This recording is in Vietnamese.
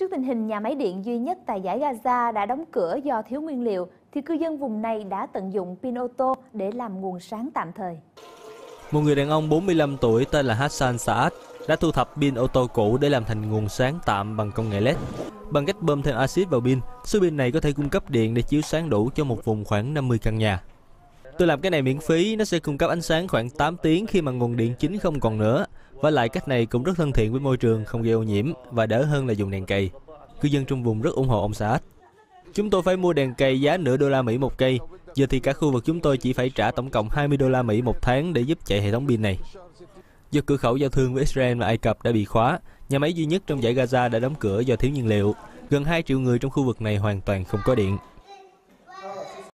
Trước tình hình nhà máy điện duy nhất tại giải Gaza đã đóng cửa do thiếu nguyên liệu, thì cư dân vùng này đã tận dụng pin ô tô để làm nguồn sáng tạm thời. Một người đàn ông 45 tuổi tên là Hassan Saad đã thu thập pin ô tô cũ để làm thành nguồn sáng tạm bằng công nghệ LED. Bằng cách bơm thêm axit vào pin, số pin này có thể cung cấp điện để chiếu sáng đủ cho một vùng khoảng 50 căn nhà. Tôi làm cái này miễn phí, nó sẽ cung cấp ánh sáng khoảng 8 tiếng khi mà nguồn điện chính không còn nữa. Và lại cách này cũng rất thân thiện với môi trường, không gây ô nhiễm và đỡ hơn là dùng đèn cây Cư dân trong vùng rất ủng hộ ông Saad. Chúng tôi phải mua đèn cây giá nửa đô la Mỹ một cây. Giờ thì cả khu vực chúng tôi chỉ phải trả tổng cộng 20 đô la Mỹ một tháng để giúp chạy hệ thống pin này. Do cửa khẩu giao thương với Israel và Ai Cập đã bị khóa, nhà máy duy nhất trong giải Gaza đã đóng cửa do thiếu nhiên liệu. Gần 2 triệu người trong khu vực này hoàn toàn không có điện.